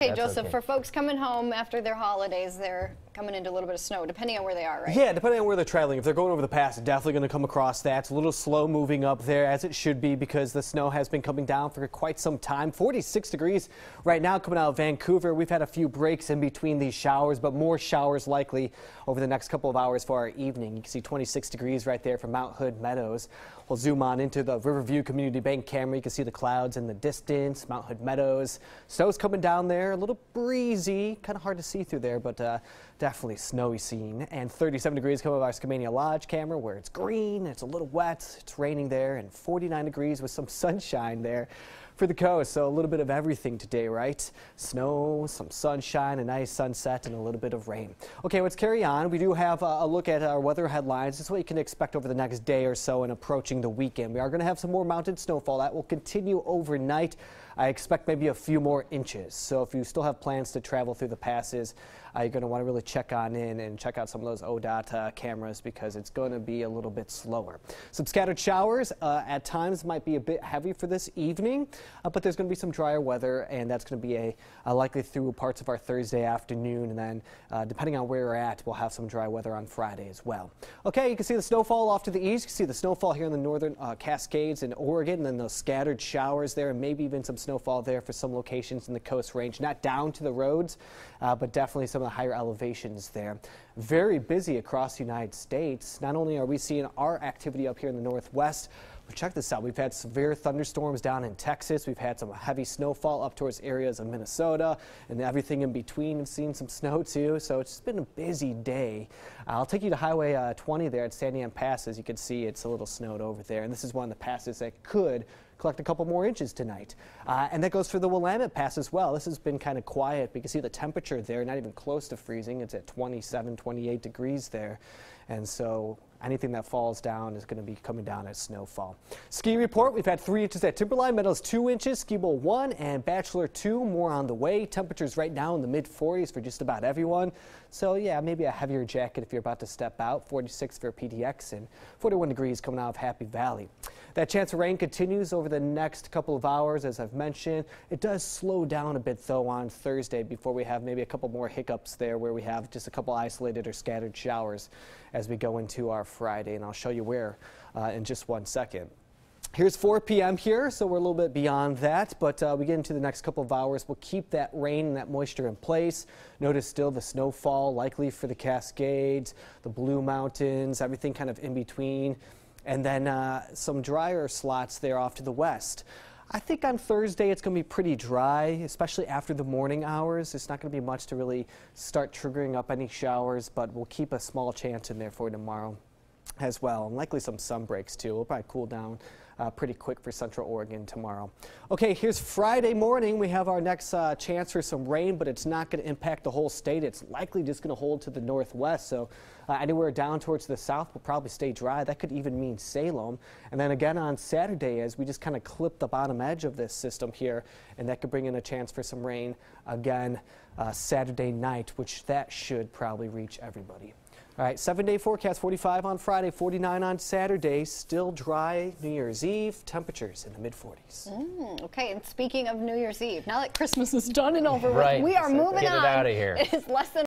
Hey, That's Joseph, okay. for folks coming home after their holidays, they're coming into a little bit of snow, depending on where they are, right? Yeah, depending on where they're traveling. If they're going over the pass, definitely going to come across that. It's a little slow moving up there, as it should be, because the snow has been coming down for quite some time. 46 degrees right now coming out of Vancouver. We've had a few breaks in between these showers, but more showers likely over the next couple of hours for our evening. You can see 26 degrees right there from Mount Hood Meadows. We'll zoom on into the Riverview Community Bank camera. You can see the clouds in the distance, Mount Hood Meadows. Snow's coming down there, a little breezy, kind of hard to see through there, but uh, definitely snowy scene. And 37 degrees coming by Skamania Lodge camera where it's green, it's a little wet, it's raining there, and 49 degrees with some sunshine there for the coast. So a little bit of everything today, right? Snow, some sunshine, a nice sunset, and a little bit of rain. Okay, let's carry on. We do have a look at our weather headlines. This is what you can expect over the next day or so and approaching the weekend. We are going to have some more mountain snowfall that will continue overnight. I expect maybe a few more inches. So if you still have plans to travel through the passes, uh, you're going to want to really check on in and check out some of those ODOT uh, cameras because it's going to be a little bit slower. Some scattered showers uh, at times might be a bit heavy for this evening, uh, but there's going to be some drier weather and that's going to be a, a likely through parts of our Thursday afternoon and then uh, depending on where we're at, we'll have some dry weather on Friday as well. Okay, you can see the snowfall off to the east. You can see the snowfall here in the northern uh, Cascades in Oregon and then those scattered showers there and maybe even some snowfall there for some locations in the Coast Range. Not down to the roads, but definitely some of the higher elevations there. Very busy across the United States. Not only are we seeing our activity up here in the Northwest, but check this out. We've had severe thunderstorms down in Texas. We've had some heavy snowfall up towards areas of Minnesota and everything in between. We've seen some snow too, so it's been a busy day. I'll take you to Highway uh, 20 there at Santiam Pass. As you can see, it's a little snowed over there, and this is one of the passes that could collect a couple more inches tonight. Uh, and that goes for the Willamette Pass as well. This has been kind of quiet, you can see the temperature there, not even close to freezing. It's at 27, 28 degrees there. And so anything that falls down is going to be coming down as snowfall. Ski report, we've had three inches at Timberline, Meadows two inches, Ski Bowl one, and Bachelor two, more on the way. Temperatures right now in the mid 40s for just about everyone. So yeah, maybe a heavier jacket if you're about to step out. 46 for PDX and 41 degrees coming out of Happy Valley. That chance of rain continues over the next couple of hours, as I've mentioned. It does slow down a bit though on Thursday before we have maybe a couple more hiccups there where we have just a couple isolated or scattered showers as we go into our Friday, and I'll show you where uh, in just one second. Here's 4 p.m. here, so we're a little bit beyond that, but uh, we get into the next couple of hours. We'll keep that rain and that moisture in place. Notice still the snowfall likely for the Cascades, the Blue Mountains, everything kind of in between, and then uh, some drier slots there off to the west. I think on Thursday it's going to be pretty dry, especially after the morning hours. It's not going to be much to really start triggering up any showers, but we'll keep a small chance in there for tomorrow as well, and likely some sun breaks too. It'll probably cool down uh, pretty quick for Central Oregon tomorrow. Okay, here's Friday morning. We have our next uh, chance for some rain, but it's not going to impact the whole state. It's likely just going to hold to the northwest. So uh, anywhere down towards the south will probably stay dry. That could even mean Salem. And then again on Saturday, as we just kind of clip the bottom edge of this system here, and that could bring in a chance for some rain again uh, Saturday night, which that should probably reach everybody. All right, seven day forecast 45 on Friday, 49 on Saturday. Still dry New Year's Eve. Temperatures in the mid 40s. Mm, okay, and speaking of New Year's Eve, now that Christmas is done and over Right. with, we are Get moving it on. outta here. It is less than